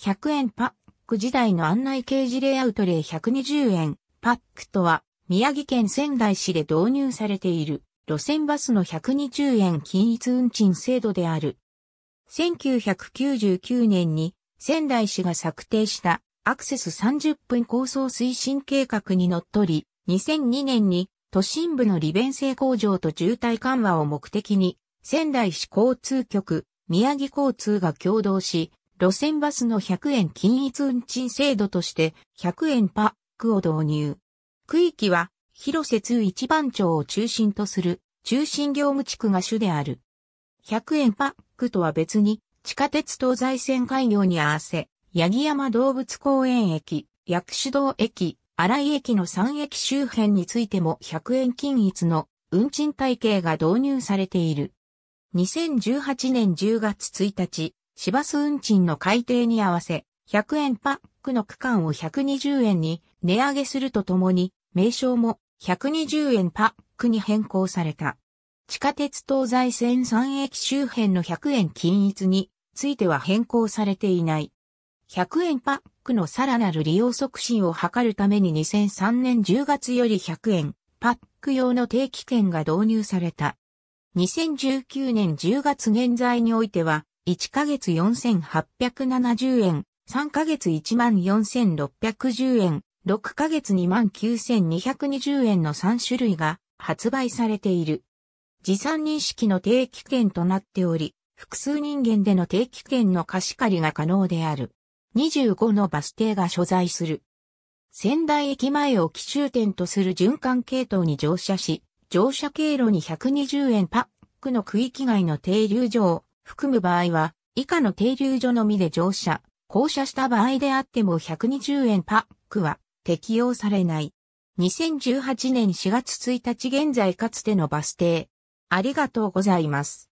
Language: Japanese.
100円パック時代の案内掲示レイアウト例120円パックとは宮城県仙台市で導入されている路線バスの120円均一運賃制度である。1999年に仙台市が策定したアクセス30分構想推進計画にのっとり、2002年に都心部の利便性向上と渋滞緩和を目的に、仙台市交通局、宮城交通が共同し、路線バスの100円均一運賃制度として100円パックを導入。区域は広瀬通一番町を中心とする中心業務地区が主である。100円パックとは別に地下鉄東西線開業に合わせ、八木山動物公園駅、薬師堂駅、荒井駅の3駅周辺についても100円均一の運賃体系が導入されている。2018年10月1日、市バス運賃の改定に合わせ、100円パックの区間を120円に値上げするとともに、名称も120円パックに変更された。地下鉄東西線3駅周辺の100円均一については変更されていない。100円パックのさらなる利用促進を図るために2003年10月より100円パック用の定期券が導入された。2019年10月現在においては、1ヶ月4870円、3ヶ月14,610円、6ヶ月29,220円の3種類が発売されている。持参認識の定期券となっており、複数人間での定期券の貸し借りが可能である。25のバス停が所在する。仙台駅前を奇襲点とする循環系統に乗車し、乗車経路に120円パックの区域外の停留所を含む場合は、以下の停留所のみで乗車、降車した場合であっても120円パックは適用されない。2018年4月1日現在かつてのバス停。ありがとうございます。